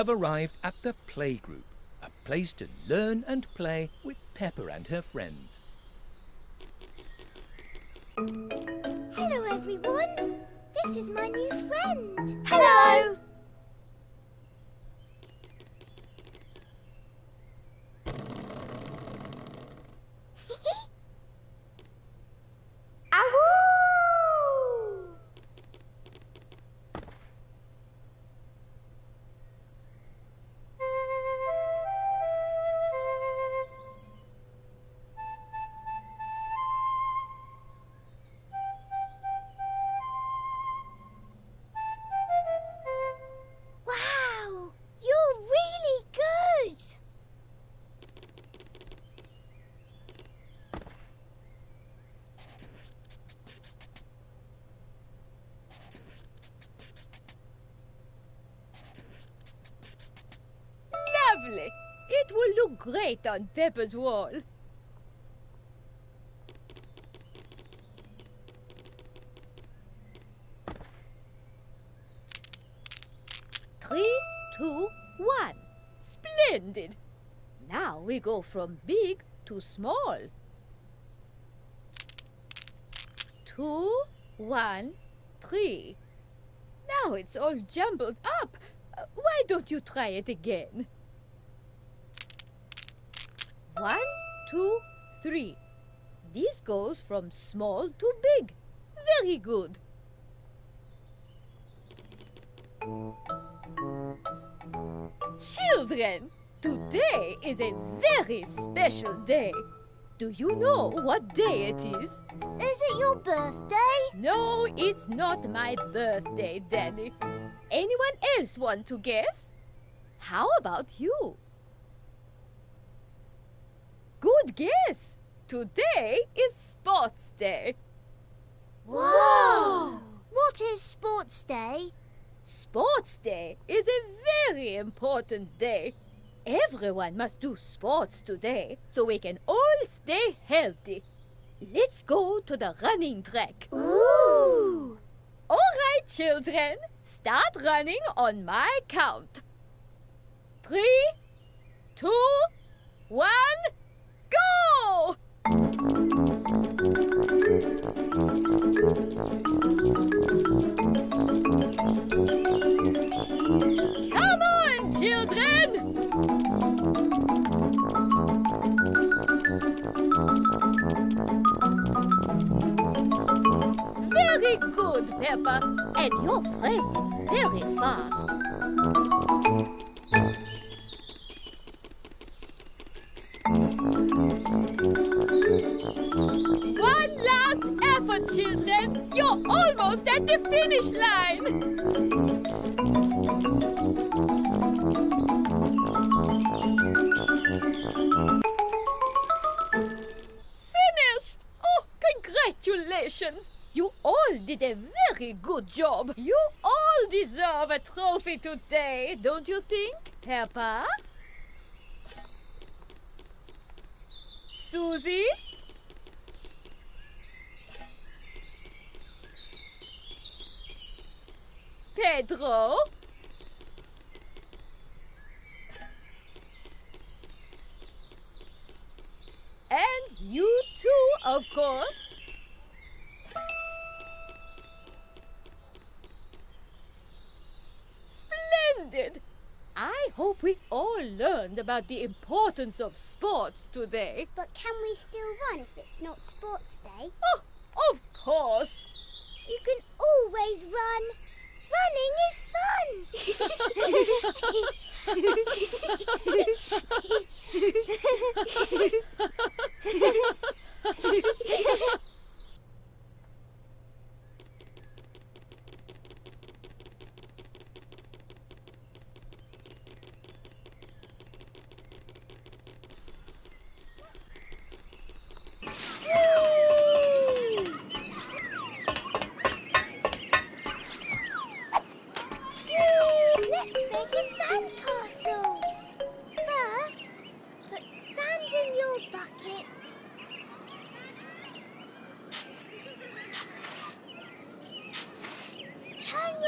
have arrived at the playgroup, a place to learn and play with Peppa and her friends. Hello, everyone. This is my new friend. Hello. Awoo! Lovely. It will look great on Peppa's wall. Three, two, one. Splendid. Now we go from big to small. Two, one, three. Now it's all jumbled up. Why don't you try it again? One, two, three. This goes from small to big. Very good. Children, today is a very special day. Do you know what day it is? Is it your birthday? No, it's not my birthday, Danny. Anyone else want to guess? How about you? Good guess. Today is Sports Day. Whoa! What is Sports Day? Sports Day is a very important day. Everyone must do sports today so we can all stay healthy. Let's go to the running track. Ooh! All right, children, start running on my count. Peppa. And your friend is very fast. One last effort, children. You're almost at the finish line. Finished! Oh, congratulations! You all did a very good job. You all deserve a trophy today, don't you think, Peppa? Susie? Pedro? And you too, of course. Splendid! I hope we all learned about the importance of sports today. But can we still run if it's not Sports Day? Oh, of course. You can always run. Running is fun.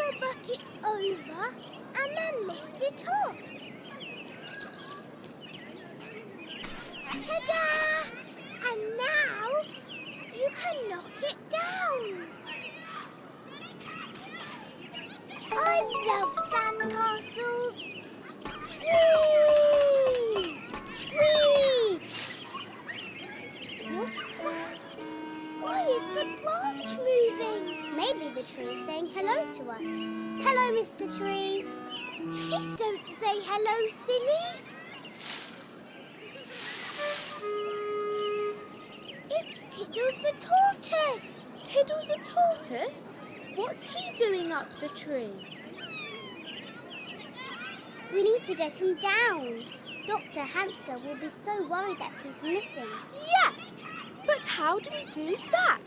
Your bucket over and then lift it off. Ta-da! And now you can knock it down. I love sandcastles. The tree is saying hello to us. Hello, Mr. Tree. Please don't say hello, silly. It's Tiddles the tortoise. Tiddles a tortoise? What's he doing up the tree? We need to get him down. Dr. Hamster will be so worried that he's missing. Yes! But how do we do that?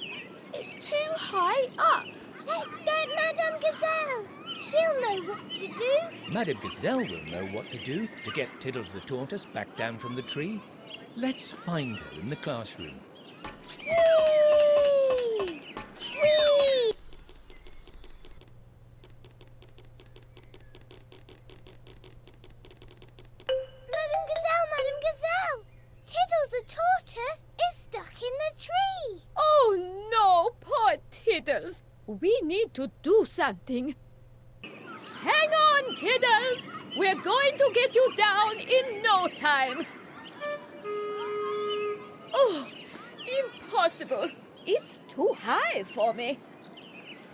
It's too high up. Let's get Madame Gazelle. She'll know what to do. Madame Gazelle will know what to do to get Tiddles the tortoise back down from the tree. Let's find her in the classroom. We need to do something. Hang on, Tiddles. We're going to get you down in no time. Oh, impossible. It's too high for me.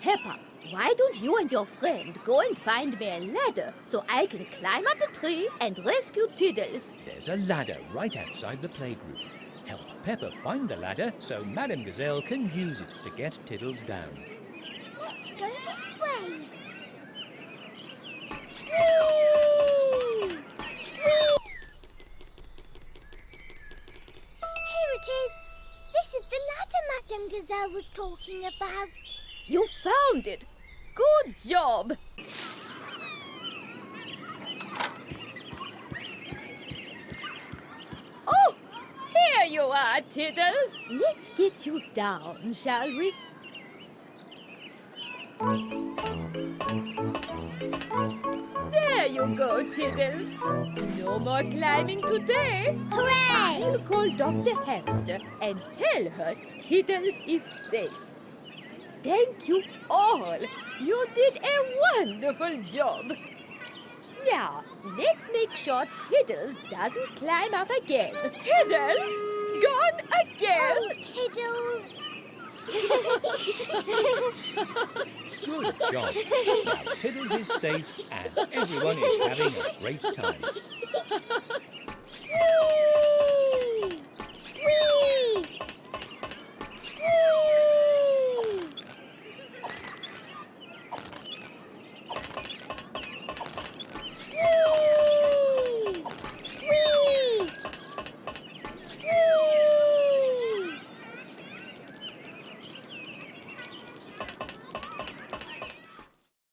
Peppa, why don't you and your friend go and find me a ladder so I can climb up the tree and rescue Tiddles? There's a ladder right outside the playgroup. Help Peppa find the ladder so Madame Gazelle can use it to get Tiddles down. Let's go this way. Whee! Whee! Here it is. This is the ladder Madame Gazelle was talking about. You found it. Good job. Oh, here you are, Tiddles. Let's get you down, shall we? There you go, Tiddles. No more climbing today. Hooray! I'll call Dr. Hamster and tell her Tiddles is safe. Thank you all. You did a wonderful job. Now, let's make sure Tiddles doesn't climb up again. Tiddles? Gone again? Oh, Tiddles. Good job. Now Tiddles is safe and everyone is having a great time.